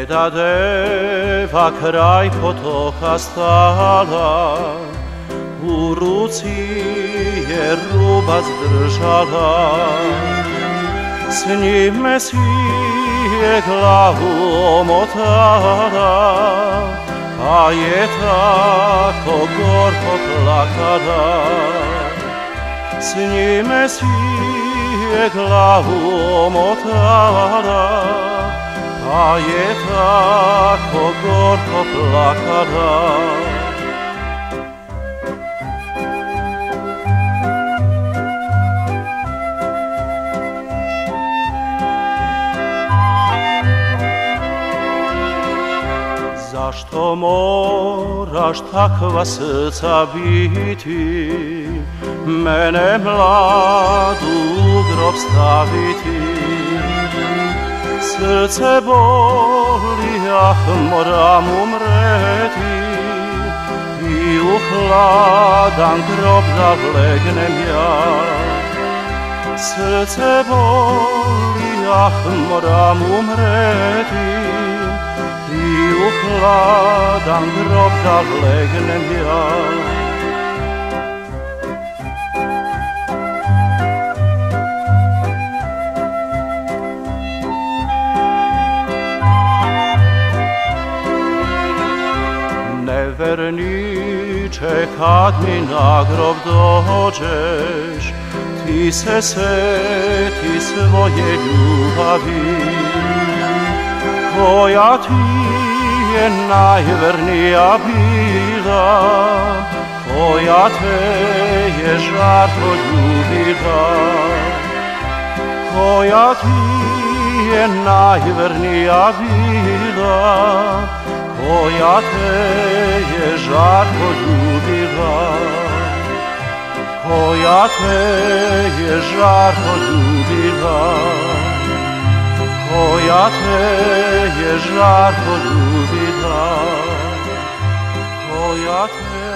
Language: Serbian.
Moja deva kraj potoka stala, u ruci je rubac držala. S njime si je glavu omotala, a je tako gorko plakala. S njime si je glavu omotala, a je tako gorko plakala. Zašto moraš takva srca biti, mene mladu u grob staviti? სრცებოლია ხმრა მომრეთი იუხლადან გრობდა ვლეგნებია სრცებოლია ხმრა მომრეთი იუხლადან გრობდა ვლეგნებია Neverniče, kad mi na grob dođeš, ti se seti svoje ljubavi, koja ti je najvernija bila, koja te je žarko ljubila, koja ti je najvernija bila, koja te je žarko ljubila, koja te je žarko ljubila, koja te je žarko ljubila, koja te.